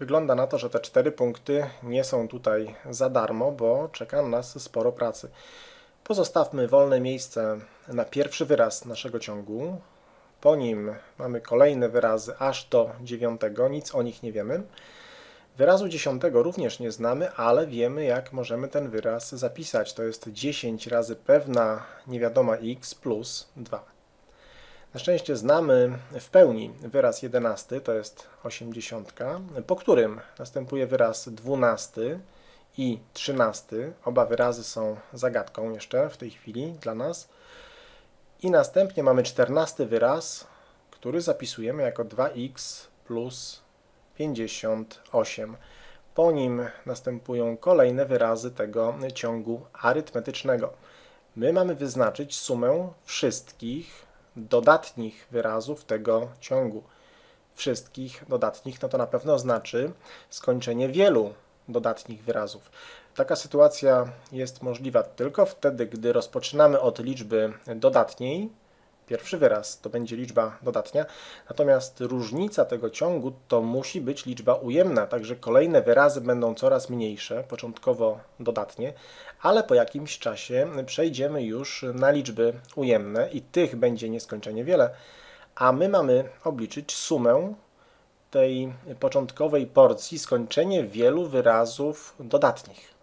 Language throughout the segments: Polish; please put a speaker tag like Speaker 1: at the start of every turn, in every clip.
Speaker 1: Wygląda na to, że te cztery punkty nie są tutaj za darmo, bo czeka na nas sporo pracy. Pozostawmy wolne miejsce na pierwszy wyraz naszego ciągu. Po nim mamy kolejne wyrazy aż do dziewiątego, nic o nich nie wiemy. Wyrazu dziesiątego również nie znamy, ale wiemy jak możemy ten wyraz zapisać. To jest 10 razy pewna niewiadoma x plus 2. Na szczęście znamy w pełni wyraz 11, to jest 80, po którym następuje wyraz 12 i 13. Oba wyrazy są zagadką jeszcze w tej chwili dla nas. I następnie mamy 14 wyraz, który zapisujemy jako 2x plus 58. Po nim następują kolejne wyrazy tego ciągu arytmetycznego. My mamy wyznaczyć sumę wszystkich dodatnich wyrazów tego ciągu. Wszystkich dodatnich, no to na pewno znaczy skończenie wielu dodatnich wyrazów. Taka sytuacja jest możliwa tylko wtedy, gdy rozpoczynamy od liczby dodatniej, pierwszy wyraz to będzie liczba dodatnia, natomiast różnica tego ciągu to musi być liczba ujemna, także kolejne wyrazy będą coraz mniejsze, początkowo dodatnie, ale po jakimś czasie przejdziemy już na liczby ujemne i tych będzie nieskończenie wiele, a my mamy obliczyć sumę tej początkowej porcji, skończenie wielu wyrazów dodatnich.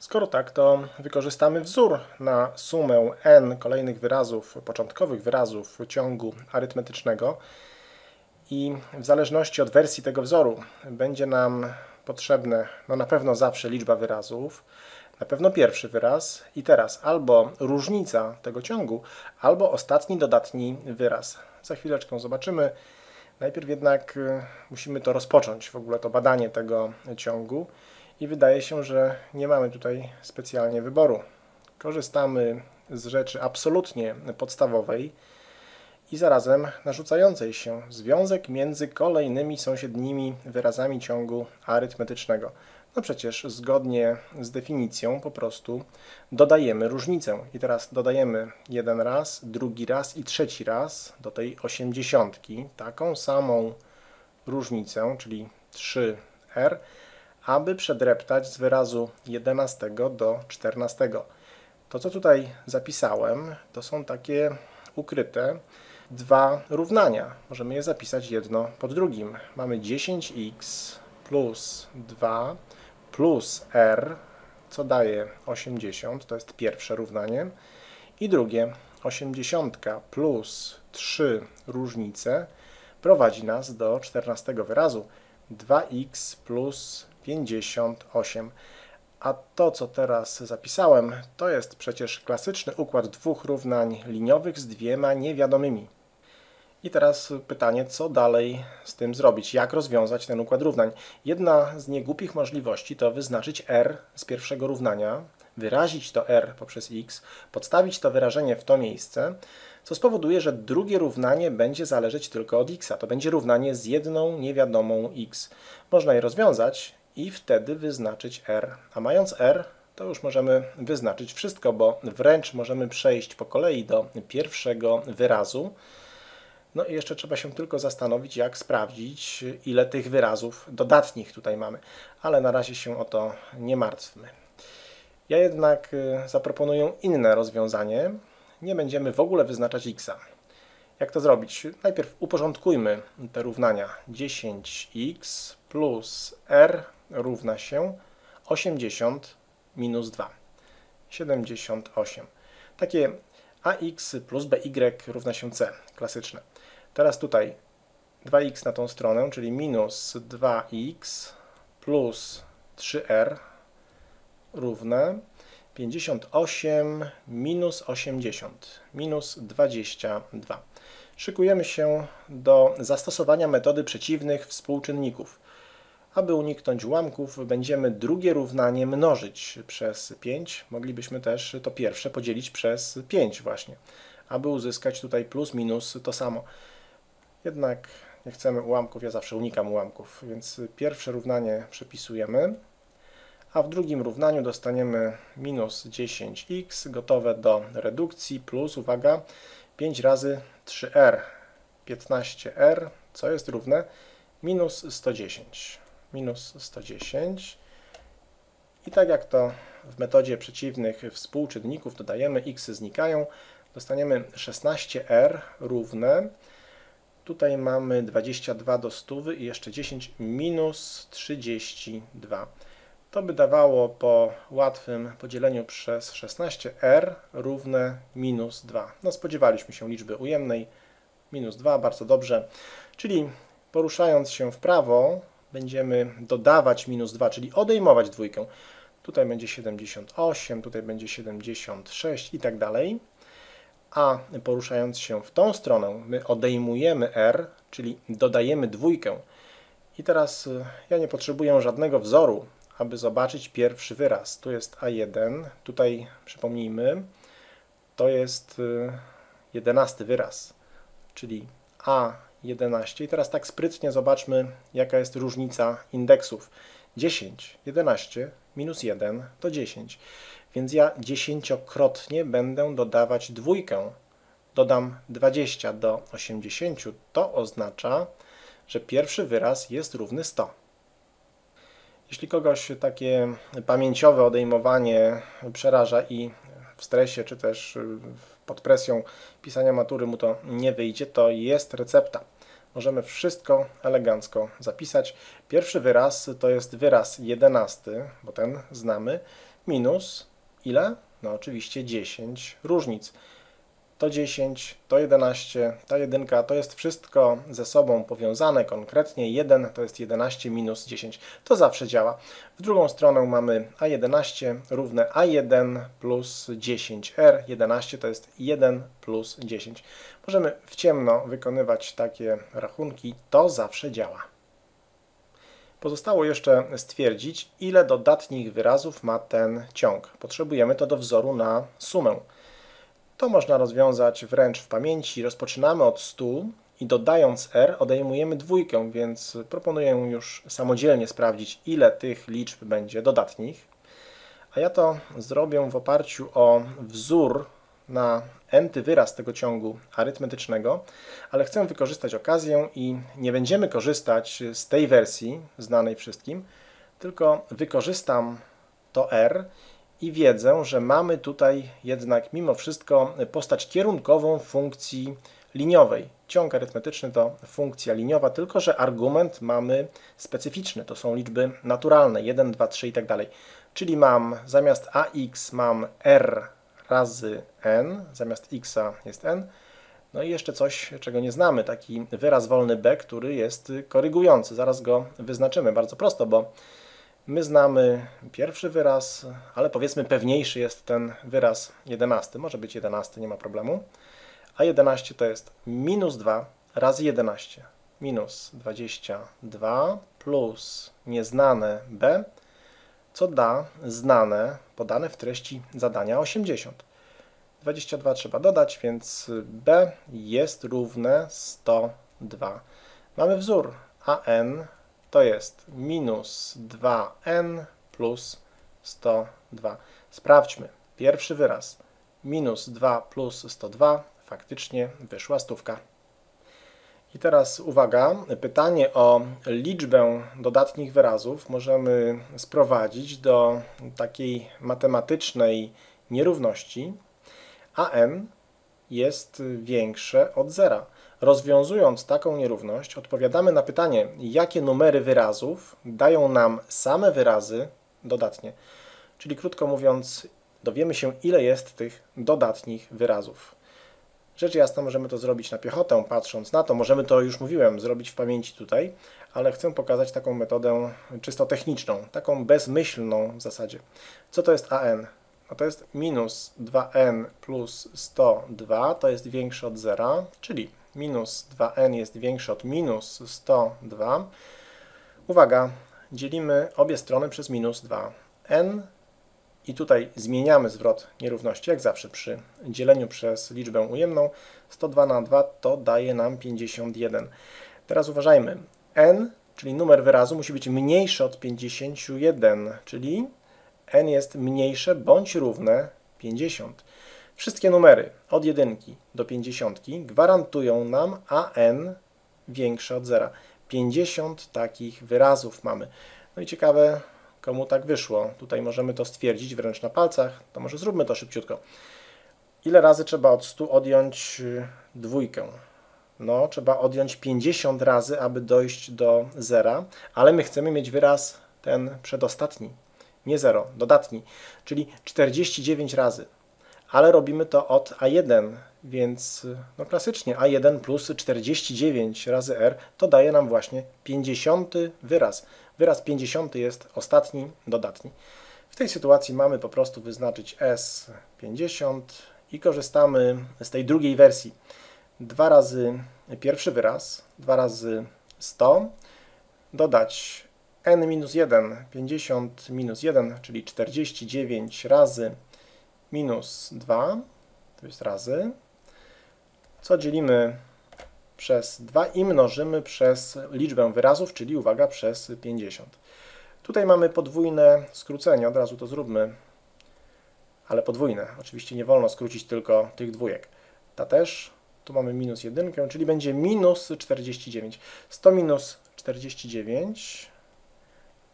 Speaker 1: Skoro tak, to wykorzystamy wzór na sumę n kolejnych wyrazów, początkowych wyrazów ciągu arytmetycznego i w zależności od wersji tego wzoru będzie nam potrzebne no na pewno zawsze liczba wyrazów, na pewno pierwszy wyraz i teraz albo różnica tego ciągu, albo ostatni dodatni wyraz. Za chwileczkę zobaczymy. Najpierw jednak y, musimy to rozpocząć, w ogóle to badanie tego ciągu i wydaje się, że nie mamy tutaj specjalnie wyboru. Korzystamy z rzeczy absolutnie podstawowej i zarazem narzucającej się związek między kolejnymi sąsiednimi wyrazami ciągu arytmetycznego. No przecież zgodnie z definicją po prostu dodajemy różnicę. I teraz dodajemy jeden raz, drugi raz i trzeci raz do tej osiemdziesiątki taką samą różnicę, czyli 3r, aby przedreptać z wyrazu 11 do 14. To, co tutaj zapisałem, to są takie ukryte dwa równania. Możemy je zapisać jedno pod drugim. Mamy 10x plus 2 plus r, co daje 80, to jest pierwsze równanie. I drugie, 80 plus 3 różnice prowadzi nas do 14 wyrazu. 2x plus 58. A to, co teraz zapisałem, to jest przecież klasyczny układ dwóch równań liniowych z dwiema niewiadomymi. I teraz pytanie, co dalej z tym zrobić? Jak rozwiązać ten układ równań? Jedna z niegłupich możliwości to wyznaczyć r z pierwszego równania, wyrazić to r poprzez x, podstawić to wyrażenie w to miejsce, co spowoduje, że drugie równanie będzie zależeć tylko od x. To będzie równanie z jedną niewiadomą x. Można je rozwiązać i wtedy wyznaczyć r. A mając r, to już możemy wyznaczyć wszystko, bo wręcz możemy przejść po kolei do pierwszego wyrazu, no i jeszcze trzeba się tylko zastanowić, jak sprawdzić, ile tych wyrazów dodatnich tutaj mamy. Ale na razie się o to nie martwmy. Ja jednak y, zaproponuję inne rozwiązanie. Nie będziemy w ogóle wyznaczać x. Jak to zrobić? Najpierw uporządkujmy te równania. 10x plus r równa się 80 minus 2. 78. Takie ax plus by równa się c, klasyczne. Teraz tutaj 2x na tą stronę, czyli minus 2x plus 3r równe 58 minus 80, minus 22. Szykujemy się do zastosowania metody przeciwnych współczynników. Aby uniknąć ułamków, będziemy drugie równanie mnożyć przez 5. Moglibyśmy też to pierwsze podzielić przez 5 właśnie, aby uzyskać tutaj plus minus to samo. Jednak nie chcemy ułamków, ja zawsze unikam ułamków, więc pierwsze równanie przepisujemy, a w drugim równaniu dostaniemy minus 10x gotowe do redukcji plus, uwaga, 5 razy 3r, 15r, co jest równe minus 110. minus 110. I tak jak to w metodzie przeciwnych współczynników dodajemy, x znikają, dostaniemy 16r równe, tutaj mamy 22 do 100 i jeszcze 10 minus 32. To by dawało po łatwym podzieleniu przez 16r równe minus 2. No spodziewaliśmy się liczby ujemnej, minus 2, bardzo dobrze. Czyli poruszając się w prawo, będziemy dodawać minus 2, czyli odejmować dwójkę. Tutaj będzie 78, tutaj będzie 76 i tak dalej. A poruszając się w tą stronę, my odejmujemy r, czyli dodajemy dwójkę. I teraz y, ja nie potrzebuję żadnego wzoru, aby zobaczyć pierwszy wyraz. Tu jest A1, tutaj przypomnijmy, to jest y, jedenasty wyraz, czyli A11. I teraz tak sprytnie zobaczmy, jaka jest różnica indeksów. 10, 11 minus 1 to 10, więc ja dziesięciokrotnie będę dodawać dwójkę. Dodam 20 do 80, to oznacza, że pierwszy wyraz jest równy 100. Jeśli kogoś takie pamięciowe odejmowanie przeraża i w stresie, czy też pod presją pisania matury mu to nie wyjdzie, to jest recepta. Możemy wszystko elegancko zapisać. Pierwszy wyraz to jest wyraz jedenasty, bo ten znamy, minus ile? No oczywiście 10 różnic to 10, to 11, ta jedynka, to jest wszystko ze sobą powiązane, konkretnie 1 to jest 11 minus 10, to zawsze działa. W drugą stronę mamy A11 równe A1 plus 10R, 11 to jest 1 plus 10. Możemy w ciemno wykonywać takie rachunki, to zawsze działa. Pozostało jeszcze stwierdzić, ile dodatnich wyrazów ma ten ciąg. Potrzebujemy to do wzoru na sumę. To można rozwiązać wręcz w pamięci. Rozpoczynamy od 100 i dodając r odejmujemy dwójkę, więc proponuję już samodzielnie sprawdzić, ile tych liczb będzie dodatnich. A ja to zrobię w oparciu o wzór na enty wyraz tego ciągu arytmetycznego, ale chcę wykorzystać okazję i nie będziemy korzystać z tej wersji znanej wszystkim, tylko wykorzystam to r i wiedzę, że mamy tutaj jednak mimo wszystko postać kierunkową funkcji liniowej. Ciąg arytmetyczny to funkcja liniowa, tylko że argument mamy specyficzny. To są liczby naturalne, 1, 2, 3 i tak dalej. Czyli mam zamiast ax mam r razy n, zamiast x jest n. No i jeszcze coś, czego nie znamy, taki wyraz wolny b, który jest korygujący. Zaraz go wyznaczymy bardzo prosto, bo My znamy pierwszy wyraz, ale powiedzmy pewniejszy jest ten wyraz 11. Może być 11, nie ma problemu. A 11 to jest minus 2 razy 11. Minus 22 plus nieznane b, co da znane, podane w treści zadania 80. 22 trzeba dodać, więc b jest równe 102. Mamy wzór an to jest minus 2n plus 102. Sprawdźmy. Pierwszy wyraz. Minus 2 plus 102. Faktycznie wyszła stówka. I teraz uwaga, pytanie o liczbę dodatnich wyrazów możemy sprowadzić do takiej matematycznej nierówności. a n jest większe od zera. Rozwiązując taką nierówność, odpowiadamy na pytanie, jakie numery wyrazów dają nam same wyrazy dodatnie. Czyli krótko mówiąc, dowiemy się, ile jest tych dodatnich wyrazów. Rzecz jasna, możemy to zrobić na piechotę, patrząc na to. Możemy to, już mówiłem, zrobić w pamięci tutaj, ale chcę pokazać taką metodę czysto techniczną, taką bezmyślną w zasadzie. Co to jest AN? No to jest minus 2n plus 102, to jest większe od zera, czyli minus 2n jest większe od minus 102. Uwaga, dzielimy obie strony przez minus 2n i tutaj zmieniamy zwrot nierówności, jak zawsze przy dzieleniu przez liczbę ujemną. 102 na 2 to daje nam 51. Teraz uważajmy, n, czyli numer wyrazu, musi być mniejszy od 51, czyli n jest mniejsze bądź równe 50. Wszystkie numery od 1 do 50 gwarantują nam an większe od zera. 50 takich wyrazów mamy. No i ciekawe, komu tak wyszło. Tutaj możemy to stwierdzić wręcz na palcach, to może zróbmy to szybciutko. Ile razy trzeba od 100 odjąć y, dwójkę? No, trzeba odjąć 50 razy, aby dojść do zera, ale my chcemy mieć wyraz ten przedostatni, nie 0, dodatni, czyli 49 razy. Ale robimy to od A1, więc no klasycznie A1 plus 49 razy R to daje nam właśnie 50 wyraz. Wyraz 50 jest ostatni, dodatni. W tej sytuacji mamy po prostu wyznaczyć S50 i korzystamy z tej drugiej wersji. 2 razy pierwszy wyraz, 2 razy 100, dodać n-1, 50 minus 1, czyli 49 razy minus 2, to jest razy, co dzielimy przez 2 i mnożymy przez liczbę wyrazów, czyli uwaga, przez 50. Tutaj mamy podwójne skrócenie, od razu to zróbmy, ale podwójne. Oczywiście nie wolno skrócić tylko tych dwójek. Ta też, tu mamy minus 1, czyli będzie minus 49. 100 minus 49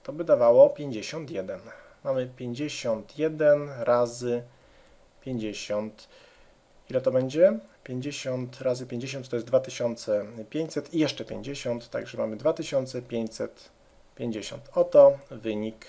Speaker 1: to by dawało 51. Mamy 51 razy 50. Ile to będzie? 50 razy 50 to jest 2500 i jeszcze 50, także mamy 2550. Oto wynik